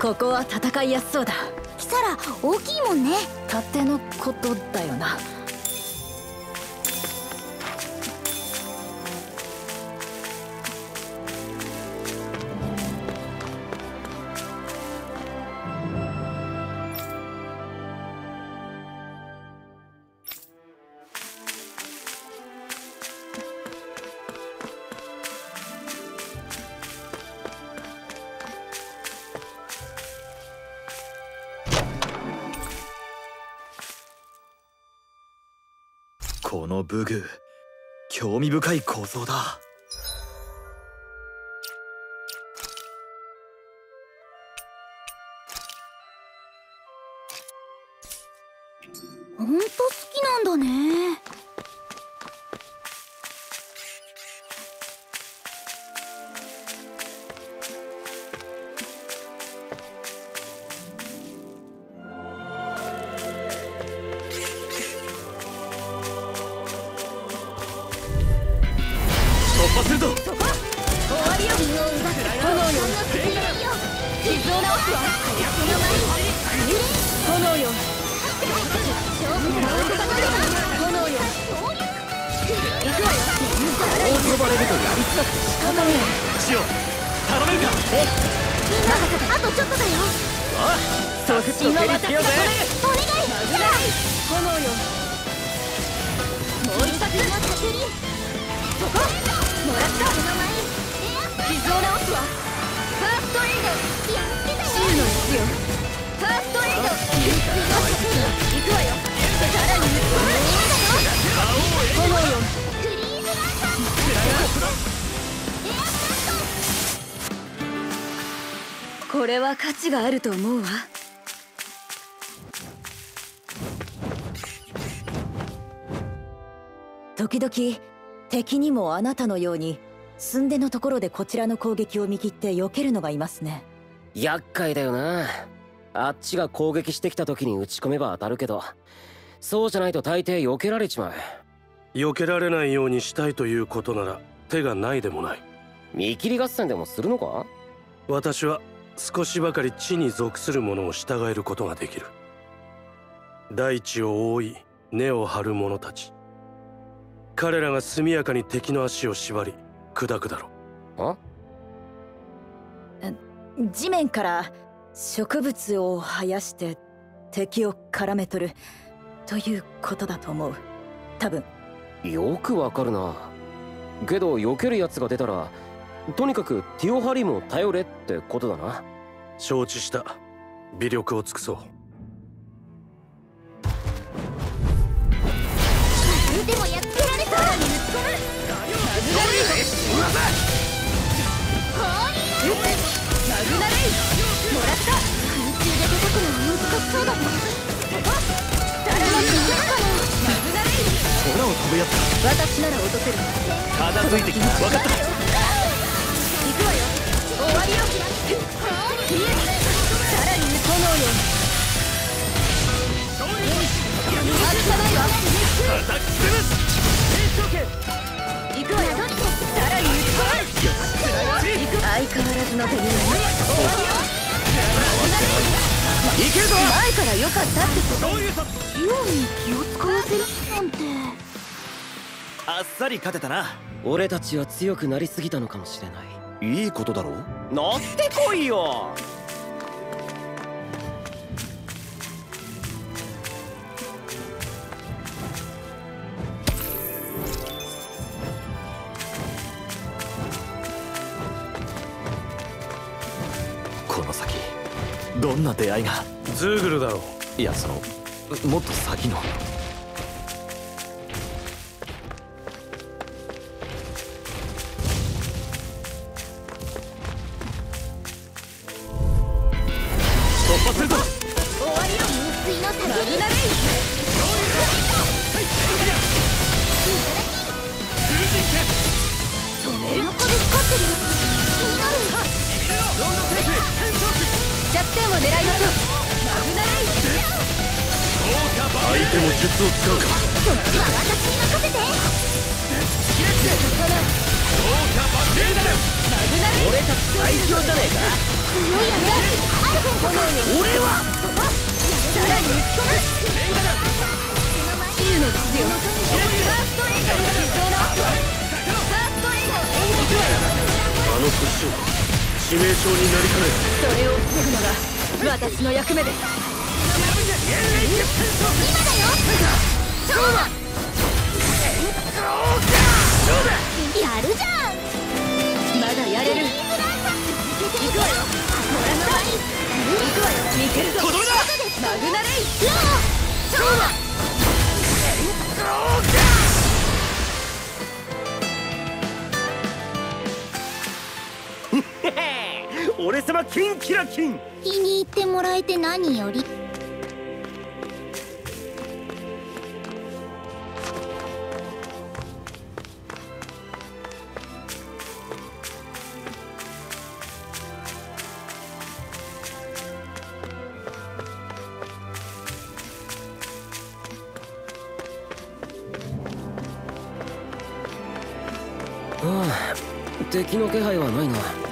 ここは戦いやすそうだ。キサラ大きいもんね。盾のことだよな味深い構造だ。ほんと好きなんだね。真の必要ファーストエイド。傷の確認行くわよ。さらにこれ炎よ。フリーズランサーこれは価値があると思うわ。時々敵にもあなたのように寸出のところでこちらの攻撃を見切って避けるのがいますね。厄介だよな。あっちが攻撃してきた時に打ち込めば当たるけどそうじゃないと大抵避けられちまう。避けられないようにしたいということなら手がないでもない。見切り合戦でもするのか？私は少しばかり地に属するものを従えることができる。大地を覆い根を張る者たち。彼らが速やかに敵の足を縛り砕くだろあ？地面から植物を生やして敵を絡め取るということだと思う。多分。よくわかるな。けど避けるやつが出たらとにかくティオハリムを頼れってことだな。承知した。微力を尽くそう。でもやっつけられたらに打ち込む。マグナレイもらった空中で叩くのは難しそうだねさらにマグナレイ空を飛ぶやつ私なら落とせる片付いてきた分かった行くわよ終わりよさらに炎よ外さないわ叩き潰す行くわよの手にいけるぞ前から良かったってどういうと器用に気を使わせるなんてあっさり勝てたな。俺たちは強くなりすぎたのかもしれない。いいことだろ乗ってこいよどんな出会いが？ズーグルだろう。いやそのもっと先の俺たち最強じゃねえか強いよねあれ俺はさらに打ち込むチームの必要ファーストエンドに必要なファーストエンド行くわよあのクッション致命傷になりかねそれを防ぐのが私の役目です今だよやるじゃん 俺様キンキラキン。気に入ってもらえて何より敵の気配はないな。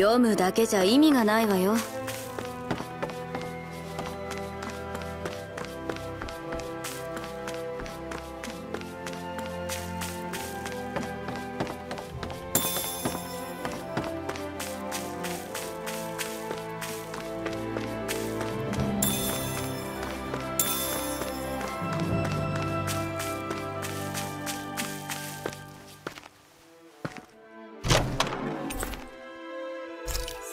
読むだけじゃ意味がないわよ。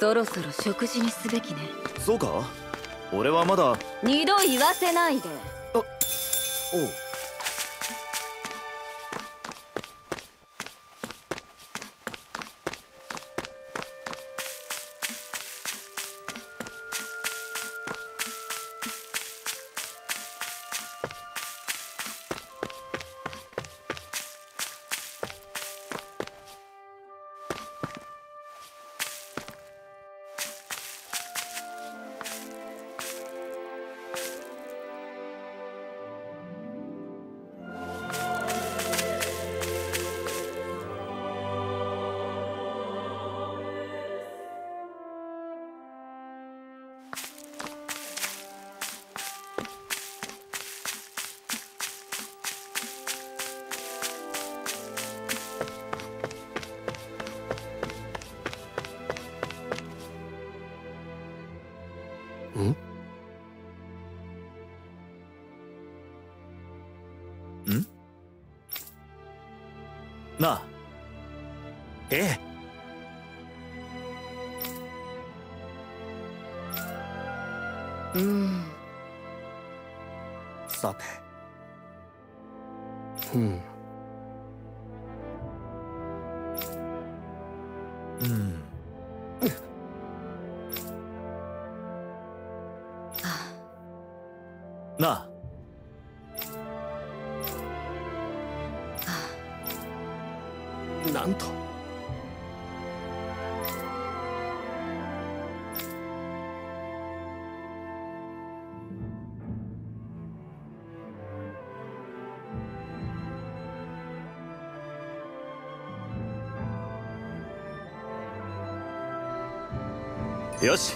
そろそろ食事にすべきね。そうか？俺はまだ。おう二度言わせないで。なええ。うん。さて。うん。うん。なあ。なんと。よし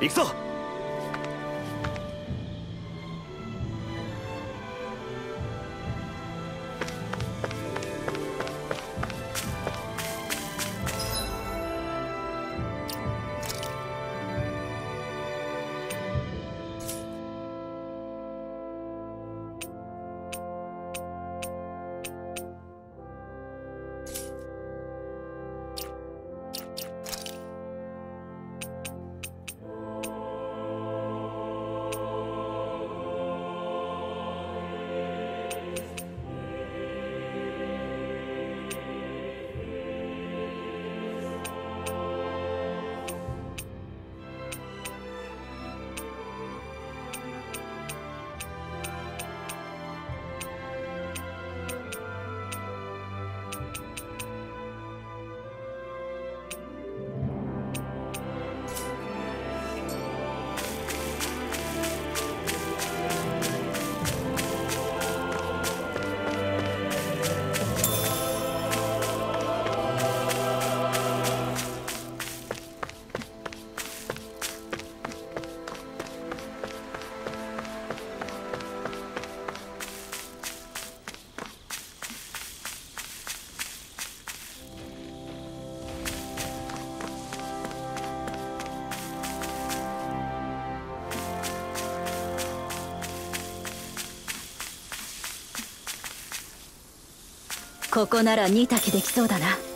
行くぞ。ここなら二滝できそうだな。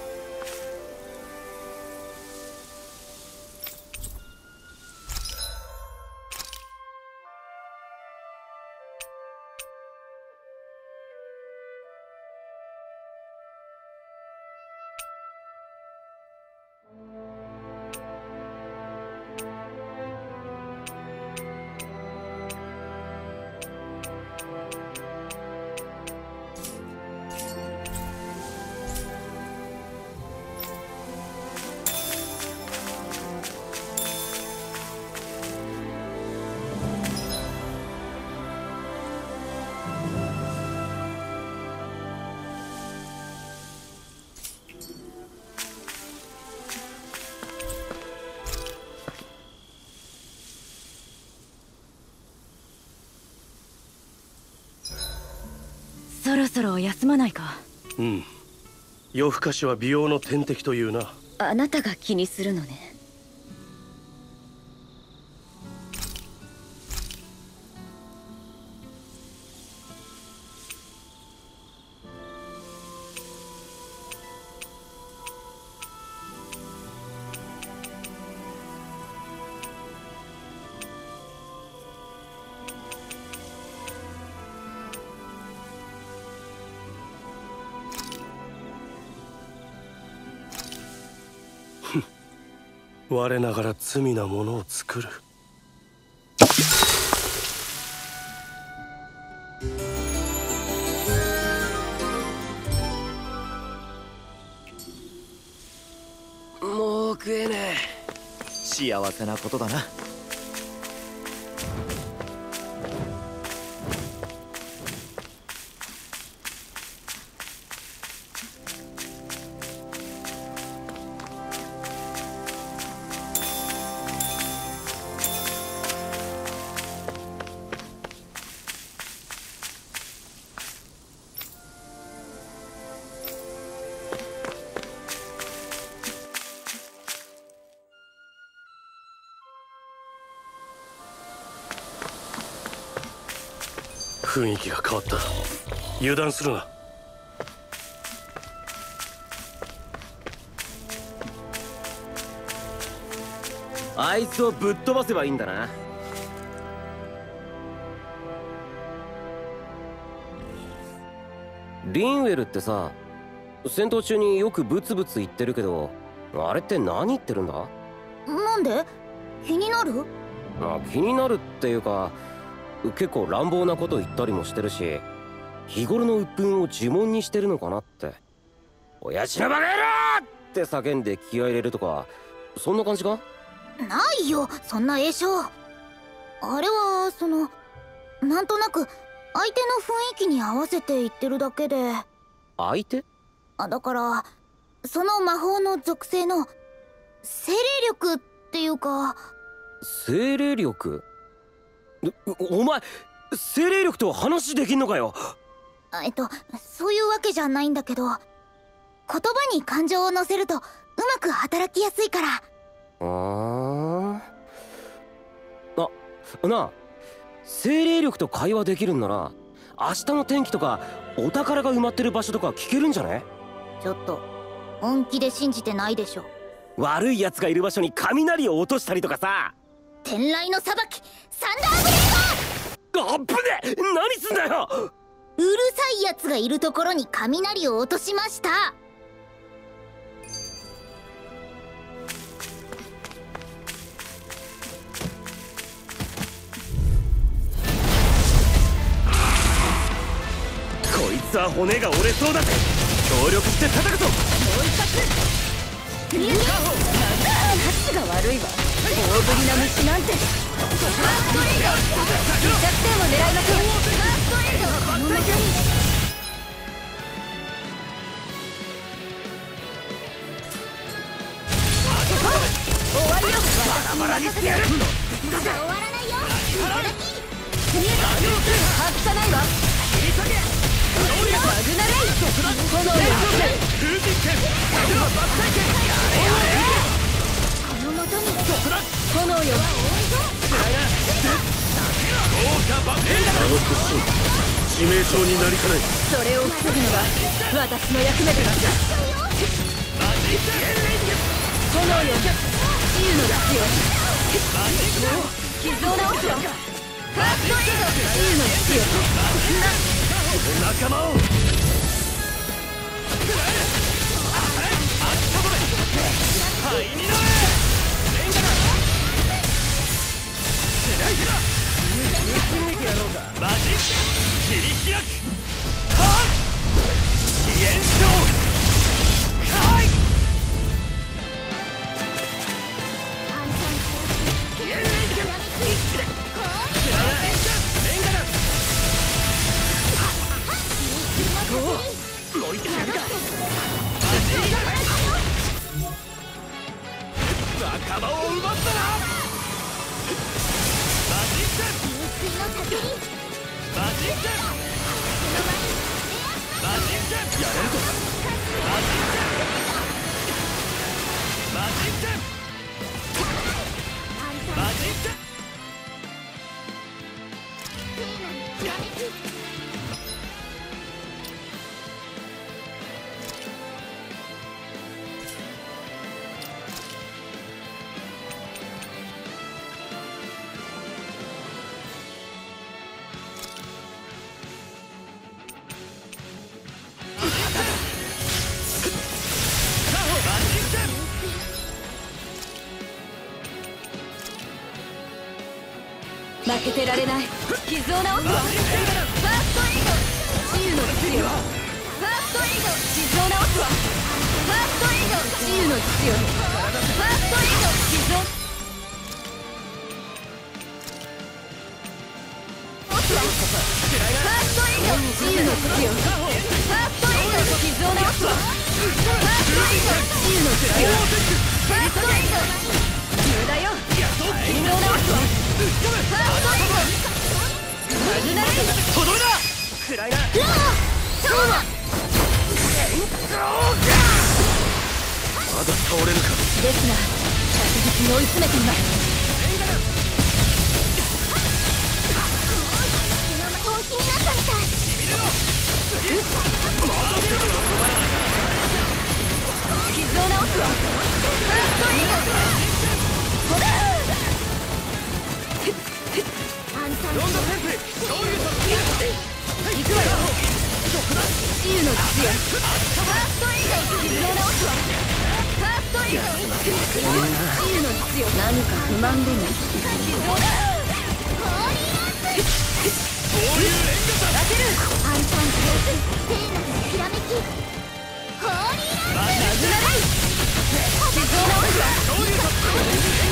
そろそろ休まないか。うん。夜更かしは美容の天敵というな。あなたが気にするのね我ながら罪なものを作る。もう食えねえ。幸せなことだな雰囲気が変わった。油断するな。あいつをぶっ飛ばせばいいんだな。リンウェルってさ戦闘中によくブツブツ言ってるけどあれって何言ってるんだ？なんで？気になる？あ気になるっていうか結構乱暴なこと言ったりもしてるし日頃の鬱憤を呪文にしてるのかなって「親父のバカ野郎!」って叫んで気合い入れるとかそんな感じか？ないよそんな栄称あれはそのなんとなく相手の雰囲気に合わせて言ってるだけで。相手？あだからその魔法の属性の精霊力っていうか。精霊力？おお前精霊力と話できんのかよ？えっとそういうわけじゃないんだけど言葉に感情を乗せるとうまく働きやすいから。あー。あなあ精霊力と会話できるんなら明日の天気とかお宝が埋まってる場所とか聞けるんじゃねちょっと本気で信じてないでしょ。悪い奴がいる場所に雷を落としたりとかさ天雷の裁きサンダーブレイあっぶね何すんだよ！うるさいやつがいるところに雷を落としました。こいつは骨が折れそうだぜ！協力して叩くぞ！ニューが悪いわ。大ぶりな虫なんて弱点を狙いましょうこの目に終わりよバラバラにしてやる終わらないよ外さないわマグナレイ炎よこの元に炎よあの屈伸致命的象になりかねそれを防ぐのが私の役目です炎よ治癒の土よ傷を治すよファーストエイド治癒の土よ仲間をてられない。傷を治すわ。ファーストエイド。治癒の土よ。ファーストエイド。傷を治すわ。ファーストエイド。治癒の土よ。ファーストエイド。傷を治すわファーストエイド治癒の土よ。ファーストエイド。傷を治すわ。ファーストエイド。治癒の土よ。ファースまだ倒れるか？ですが着実に追い詰めています傷を治すわファーストエイドほらあんたの行くわよ治癒の土よファーストエイド傷を治すわファーストエイド治癒の土よ何か不満でも傷を治当てるアンタン聖なるひらめきホーリーランマグナレイ傷を治すわまだ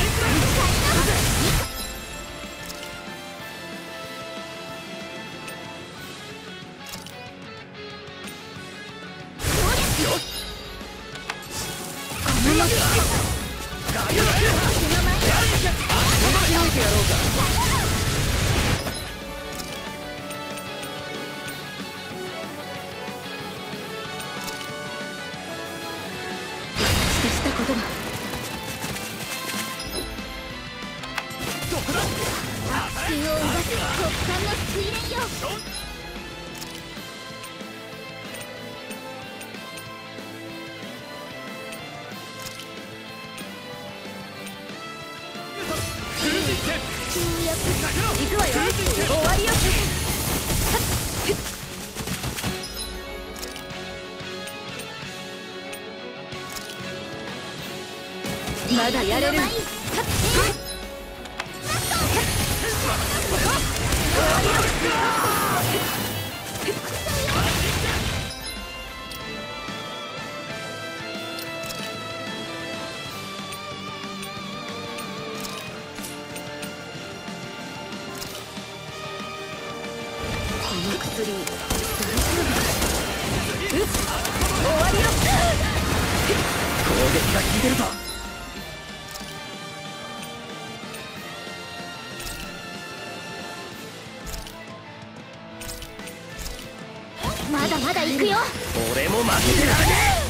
まだやれる。負けてられね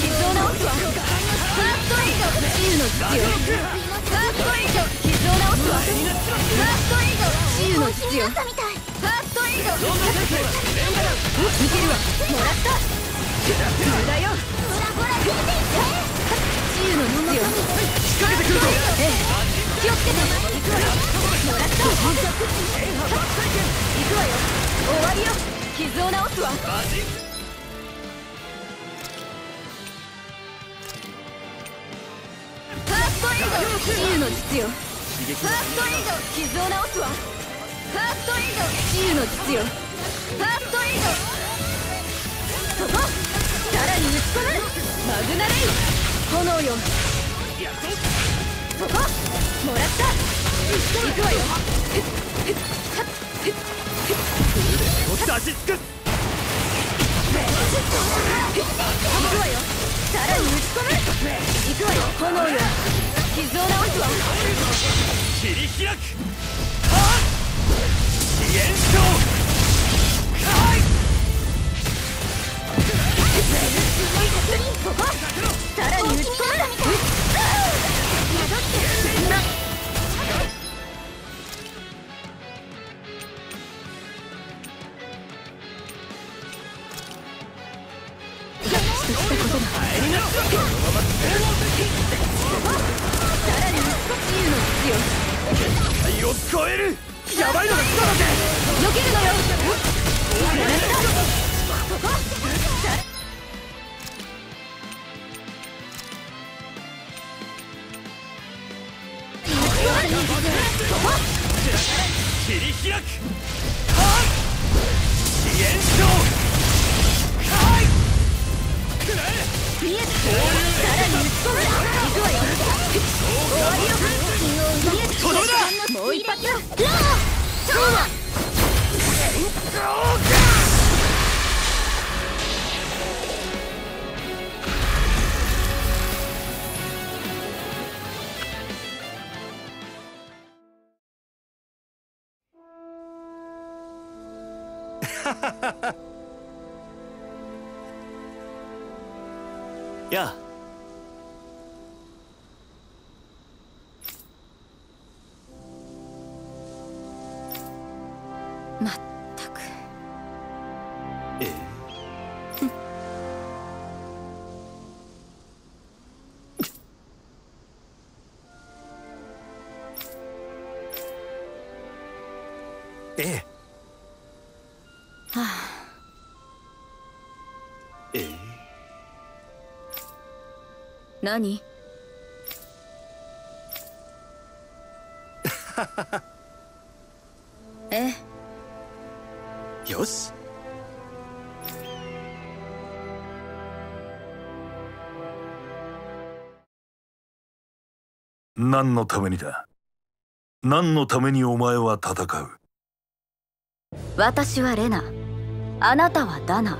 傷を治すわファーストエイド治癒の必要ファーストエイド傷を治すわファーストエイド治癒の必要ファーストエイドいけるわもらった無駄よほらほら出ていって治癒の必要仕掛けてくるぞ気をつけてくわよもらった。行くわよ。終わりよ。傷を治すわ。ファーストエイド。治癒の実用ファーストエイド。治癒の実用ファーストエイド。そこさらに打ち込む。マグナレイ。炎よ。そこもらった。わよ。出し尽くす行くわよ。さらに打ち込む行くわよ。炎よ。傷を治すわ切り開くはっを超える。やばいのが来たので避け。るのよさ切り開く。はっ支援症はい。見えた。さらに打ち込む行くわよ終わりよ見えたとどめだもう一発だラーそうだやあ。まったく。ええ。えはあ。ええ。何？何のためにだ何のためにお前は戦う私はレナあなたはダナ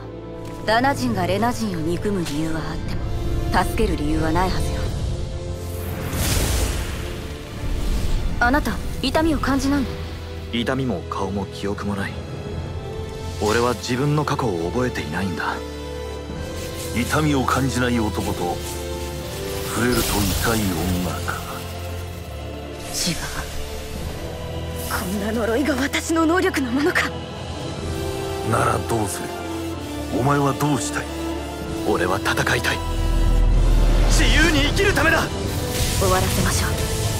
ダナ人がレナ人を憎む理由はあっても助ける理由はないはずよあなた痛みを感じないの痛みも顔も記憶もない俺は自分の過去を覚えていないんだ。痛みを感じない男と触れると痛い女か。違うこんな呪いが私の能力のものか。ならどうする？お前はどうしたい？俺は戦いたい。自由に生きるためだ！終わらせましょう。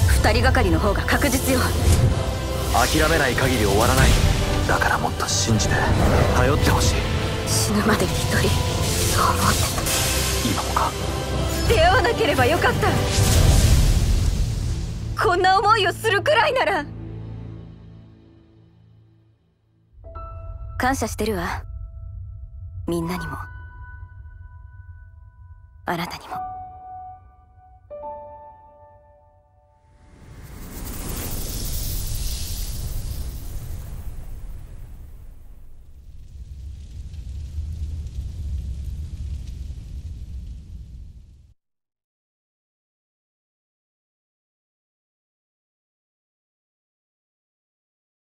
二人がかりの方が確実よ。諦めない限り終わらないだからもっと信じて頼ってほしい。死ぬまでに一人そう思って今もか出会わなければよかった。こんな思いをするくらいなら。感謝してるわ。みんなにも。あなたにも。